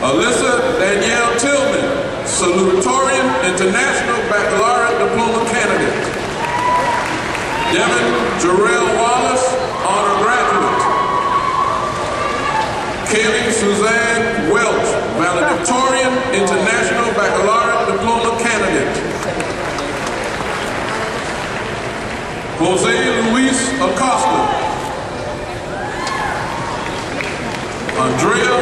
Alyssa Danielle Tillman, salutatorian international baccalaureate diploma candidate. Devin Jarrell Wallace, honor graduate. Callie Suzanne Welch, valedictorian international baccalaureate diploma candidate. Jose Luis Acosta. Andrea